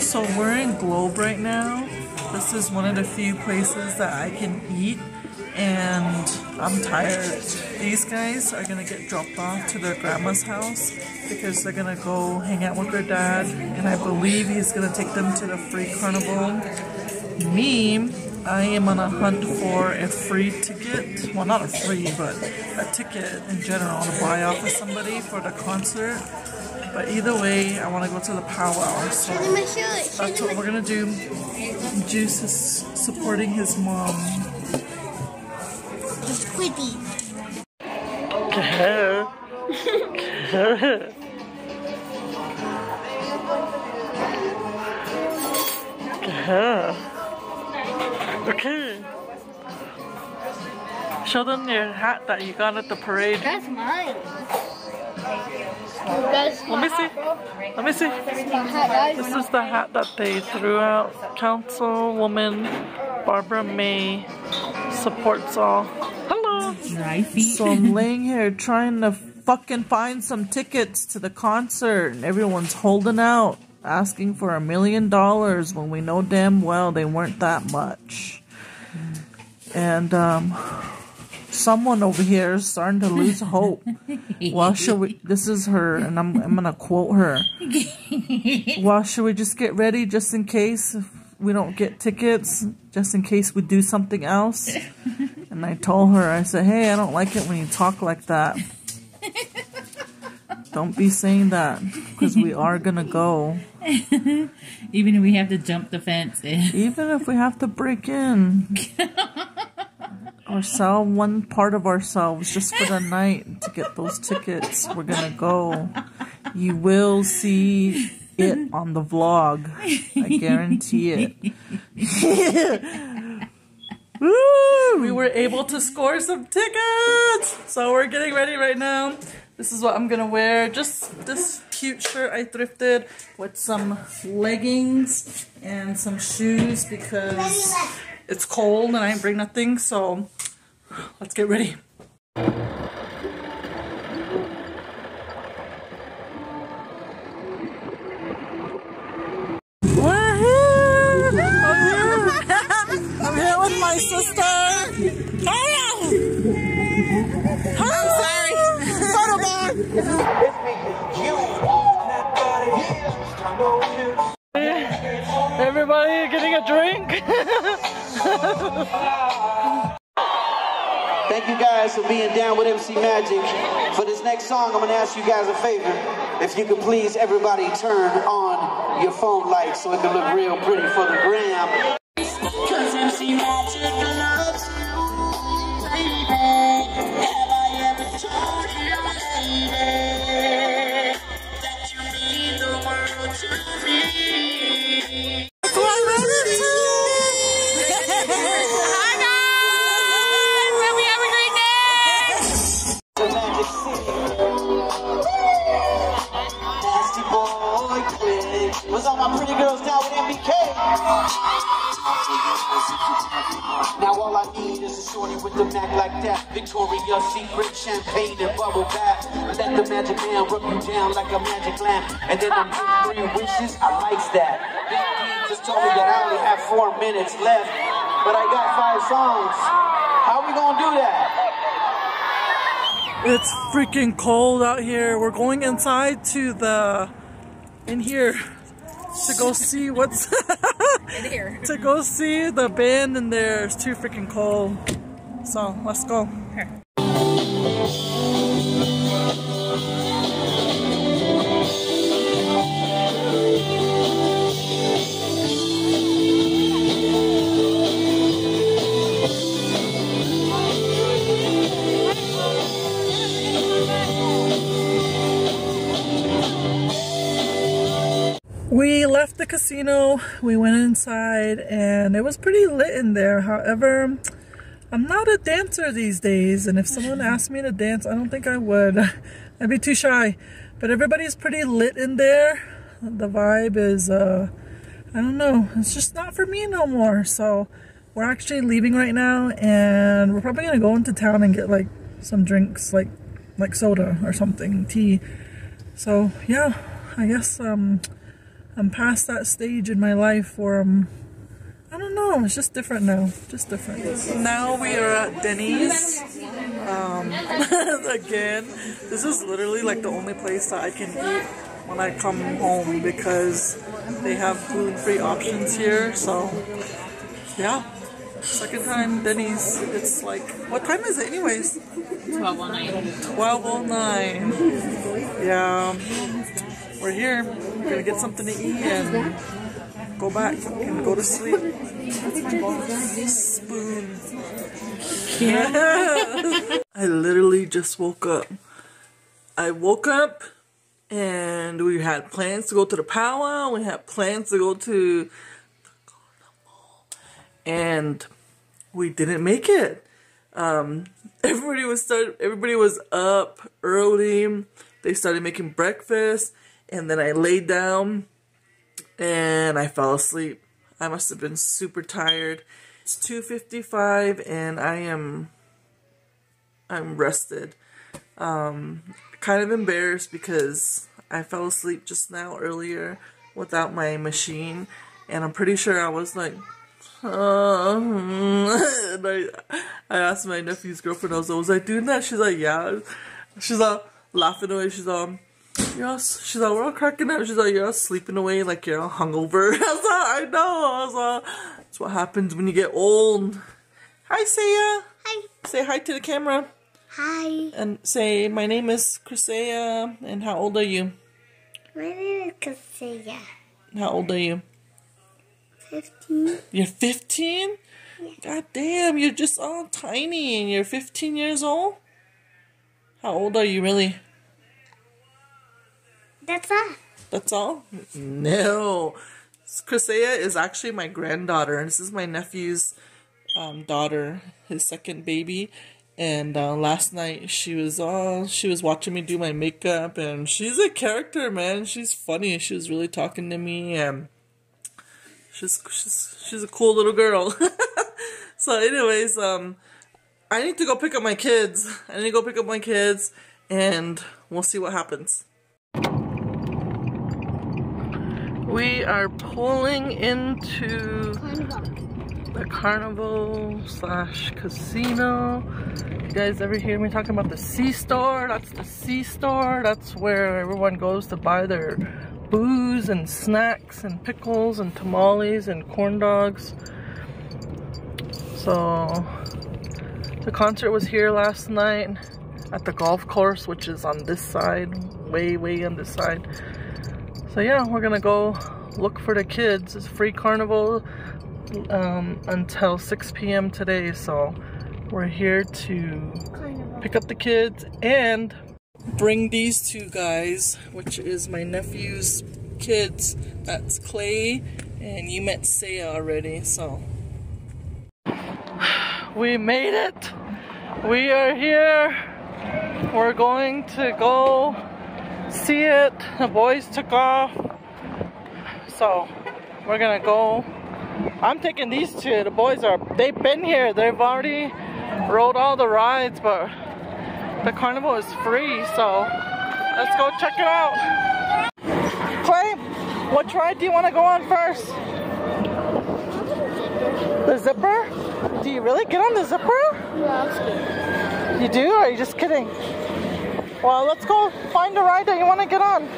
So we're in Globe right now. This is one of the few places that I can eat and I'm tired. These guys are gonna get dropped off to their grandma's house because they're gonna go hang out with their dad and I believe he's gonna take them to the free carnival. Me, I am on a hunt for a free ticket. Well, not a free, but a ticket in general to buy off of somebody for the concert. But either way, I want to go to the powwow. So that's what we're gonna do. Juice is supporting his mom. Squiddy. okay. Show them your hat that you got at the parade. That's mine. That's Let me see. Let me see. This is the hat that they threw out. Councilwoman Barbara May supports all. Hello. So I'm laying here trying to fucking find some tickets to the concert and everyone's holding out, asking for a million dollars when we know damn well they weren't that much. And um someone over here is starting to lose hope. well, should we? This is her, and I'm I'm gonna quote her. well, should we just get ready just in case if we don't get tickets, just in case we do something else? And I told her, I said, hey, I don't like it when you talk like that. Don't be saying that because we are gonna go. Even if we have to jump the fence. Even if we have to break in or sell one part of ourselves just for the night to get those tickets, we're gonna go. You will see it on the vlog. I guarantee it. We were able to score some tickets! So we're getting ready right now. This is what I'm gonna wear. Just this cute shirt I thrifted with some leggings and some shoes because it's cold and I didn't bring nothing. So let's get ready. Woohoo! I'm here. I'm here with my sister. Oh! I'm sorry. Photo bar. Everybody getting a drink? You guys for being down with MC Magic. For this next song, I'm gonna ask you guys a favor. If you could please, everybody turn on your phone lights so it can look real pretty for the gram. Cause MC Magic shorty with the Mac like that. Victoria's Secret, champagne and bubble bath. Let the magic man rub you down like a magic lamp. And then I'm three wishes, I likes that. Just told me that I only have four minutes left. But I got five songs. How we gonna do that? It's freaking cold out here. We're going inside to the in here to go see what's in here. to go see the band in there. It's too freaking cold. So let's go. The casino, we went inside, and it was pretty lit in there. However, I'm not a dancer these days, and if someone asked me to dance, I don't think I would. I'd be too shy. But everybody's pretty lit in there. The vibe is, uh, I don't know, it's just not for me no more. So we're actually leaving right now, and we're probably gonna go into town and get like some drinks, like like soda or something, tea. So yeah, I guess um, I'm past that stage in my life where I'm, I don't know, it's just different now. Just different. Now we are at Denny's. Um, again, this is literally like the only place that I can eat when I come home because they have gluten-free options here. So, yeah. Second time Denny's. It's like, what time is it anyways? 1209. 1209. Yeah. We're here. Gonna get something to eat and go back and go to sleep. Spoon. I literally just woke up. I woke up and we had plans to go to the powwow. We had plans to go to. And we didn't make it. Um, everybody was start. Everybody was up early. They started making breakfast, and then I laid down, and I fell asleep. I must have been super tired. It's two fifty-five, and I am. I'm rested. Um, kind of embarrassed because I fell asleep just now earlier without my machine, and I'm pretty sure I was like uh, and I, I asked my nephew's girlfriend, I was, was I doing that? She's like, yeah. She's all laughing away. She's all, you're all, she's all, we're all cracking up. She's like, you're all sleeping away like you're all hungover. I was like, I know. I was that's what happens when you get old. Hi, Saya. Hi. Say hi to the camera. Hi. And say, my name is Chrisea, and how old are you? My name is Kasia. How old are you? 15. You're 15? God damn, you're just all tiny and you're 15 years old? How old are you really? That's all. That's all? No. Chrisea is actually my granddaughter, and this is my nephew's um, daughter, his second baby. And uh, last night she was all she was watching me do my makeup, and she's a character, man. She's funny. She was really talking to me, and she's she's she's a cool little girl. so, anyways, um, I need to go pick up my kids. I need to go pick up my kids, and we'll see what happens. We are pulling into the carnival slash casino. You guys ever hear me talking about the C store? That's the C store. That's where everyone goes to buy their booze and snacks and pickles and tamales and corn dogs. So the concert was here last night at the golf course, which is on this side, way, way on this side. So yeah, we're gonna go look for the kids. It's free carnival um, until 6 p.m. today, so we're here to pick up the kids and bring these two guys, which is my nephew's kids. That's Clay, and you met Saya already, so. We made it! We are here! We're going to go see it. The boys took off. So, we're gonna go. I'm taking these two. The boys are, they've been here. They've already rode all the rides, but the carnival is free, so let's go check it out. Clay, which ride do you want to go on first? The zipper? Do you really get on the zipper? Yeah, You do, or are you just kidding? Well, let's go find a ride that you want to get on.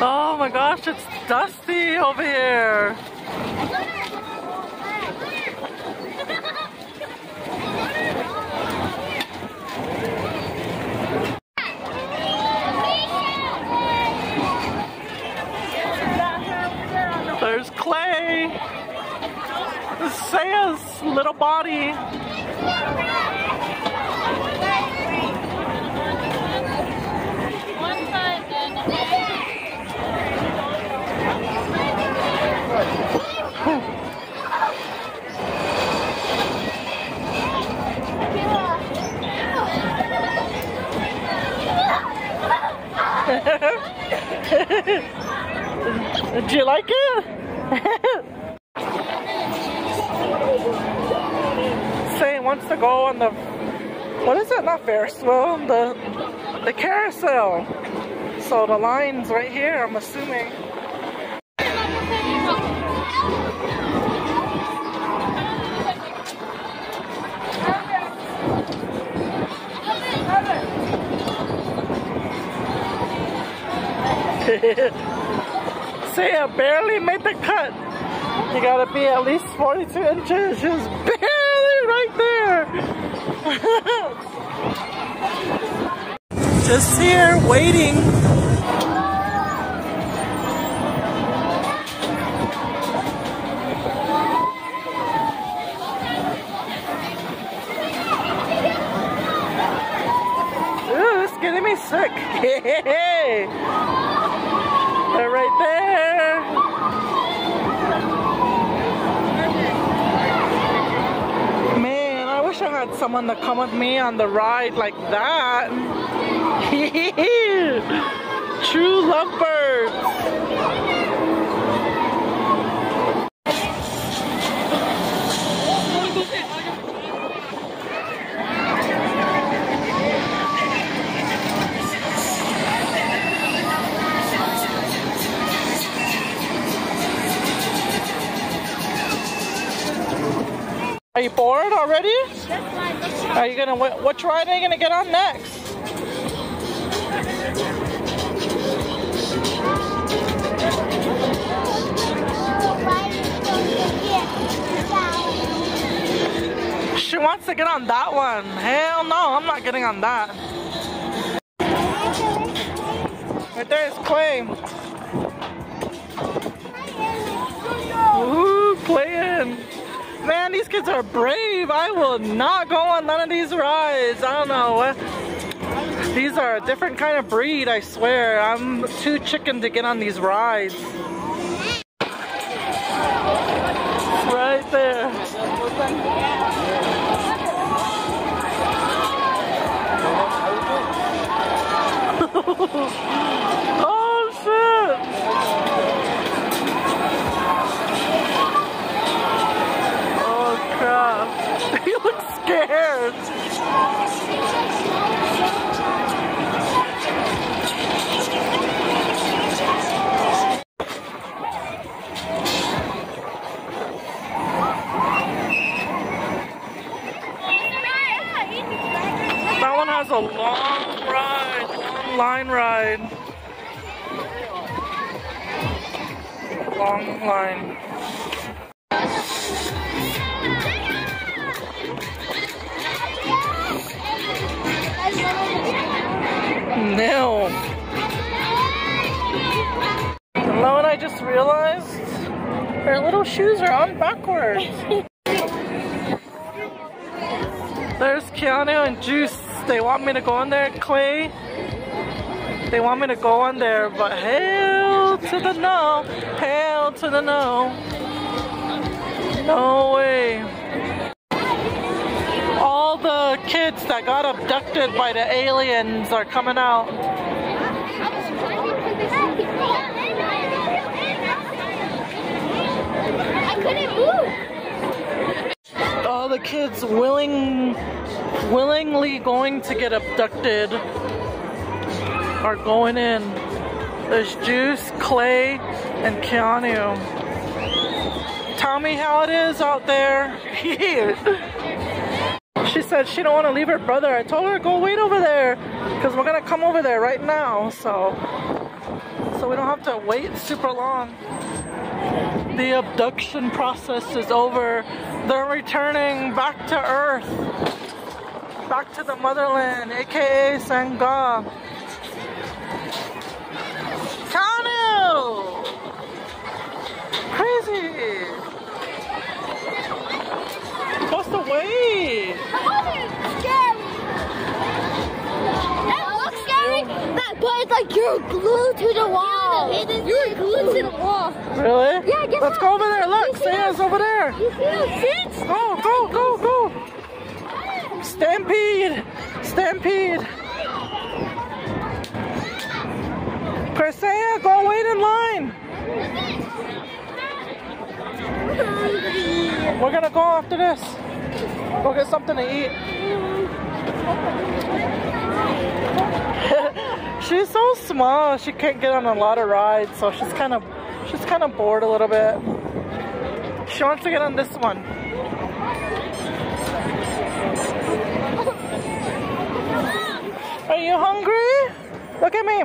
Oh my gosh, it's dusty over here. There's Clay. Little body. Did you like it? wants to go on the what is it? Not Ferris wheel, the the carousel. So the line's right here, I'm assuming. Say I barely made the cut. You gotta be at least 42 inches. Was barely. Just here waiting. Someone to come with me on the ride like that. True lovebirds. Bored already? Are you gonna, wh- which ride are you gonna get on next? She wants to get on that one. Hell no, I'm not getting on that. Right there is Clay. These kids are brave. I will not go on none of these rides. I don't know. These are a different kind of breed, I swear. I'm too chicken to get on these rides. Right there. looks scared. Keanu and Juice. They want me to go on there, Clay. They want me to go on there, but hell to the no. Hell to the no. No way. All the kids that got abducted by the aliens are coming out. I couldn't move. The kids willing willingly going to get abducted are going in. There's Juice, Clay, and Keanu. Tell me how it is out there. she said she don't want to leave her brother. I told her go wait over there because we're gonna come over there right now. So, so we don't have to wait super long. The abduction process is over. They're returning back to Earth. Back to the motherland, aka Sangha. Kanu! Crazy! Supposed to wait! That looks scary. That, but it's like you're glued to the wall. You're glued to the wall. Really? Yeah, guess Let's what? go over there. Look, Santa's over there. You see those seats? Go, go, go, go! Stampede! Stampede! Crescea, go wait in line! We're gonna go after this. Go get something to eat. She's so small. She can't get on a lot of rides, so she's kind of she's kind of bored a little bit. She wants to get on this one. Are you hungry? Look at me.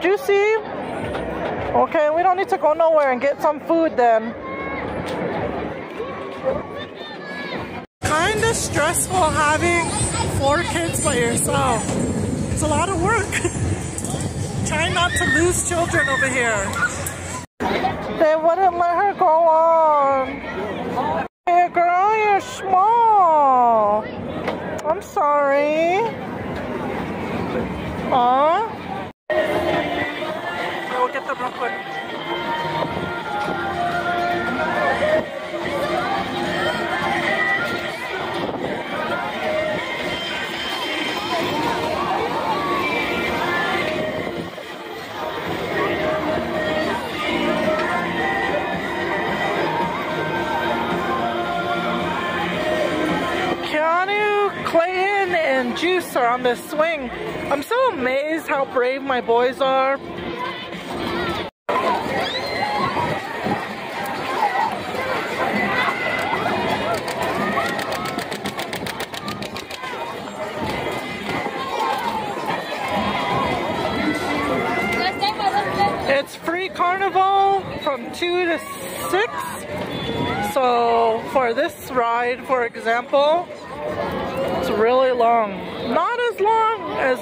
Juicy? Okay, we don't need to go nowhere and get some food then. Kinda stressful having four kids by yourself. It's a lot of work. Trying not to lose children over here. They wouldn't let her go on. Hey girl, you're small. I'm sorry. Aw. 6. So for this ride, for example, it's really long. Not as long as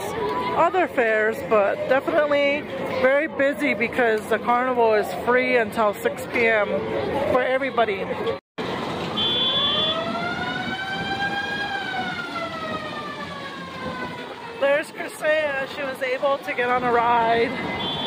other fairs, but definitely very busy because the carnival is free until 6 p.m. for everybody. There's Chrisea. She was able to get on a ride.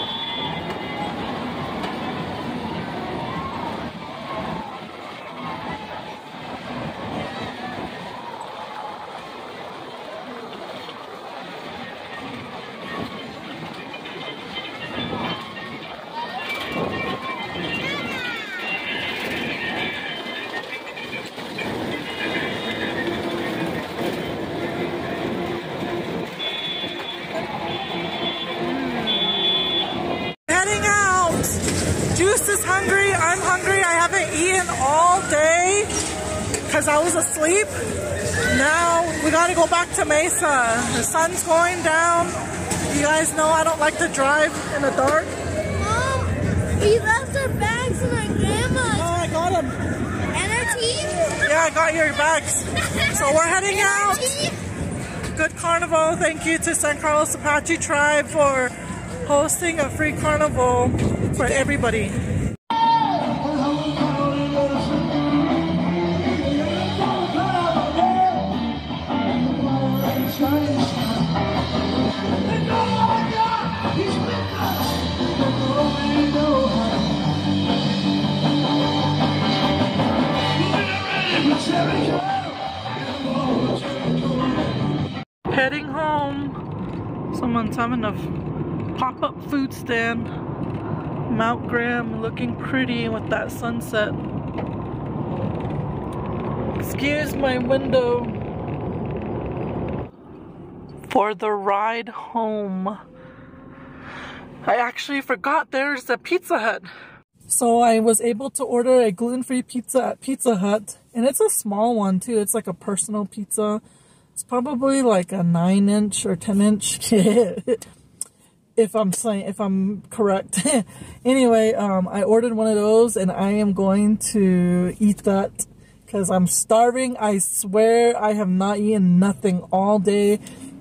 Now we got to go back to Mesa. The sun's going down. You guys know I don't like to drive in the dark. Mom, we left our bags in our Oh, grandma's I got them. and our teeth. Yeah, I got your bags. So we're heading out. Good carnival. Thank you to San Carlos Apache Tribe for hosting a free carnival for everybody. Someone's having a pop-up food stand. Mount Graham looking pretty with that sunset. Excuse my window. For the ride home. I actually forgot there's a Pizza Hut. So I was able to order a gluten-free pizza at Pizza Hut. And it's a small one too. It's like a personal pizza. It's probably like a 9 inch or 10 inch. if I'm saying, if I'm correct. anyway, um, I ordered one of those and I am going to eat that because I'm starving. I swear I have not eaten nothing all day.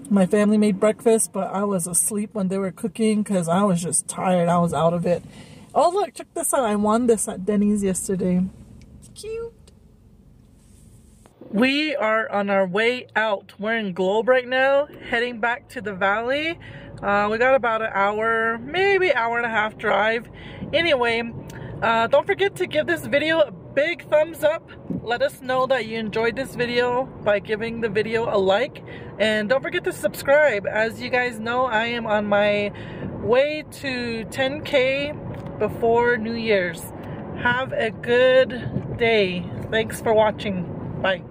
My family made breakfast, but I was asleep when they were cooking because I was just tired. I was out of it. Oh, look, check this out. I won this at Denny's yesterday. Cute. We are on our way out. We're in Globe right now, heading back to the valley. Uh, we got about an hour, maybe hour and a half drive. Anyway, uh, don't forget to give this video a big thumbs up. Let us know that you enjoyed this video by giving the video a like. And don't forget to subscribe. As you guys know, I am on my way to 10K before New Year's. Have a good day. Thanks for watching. Bye.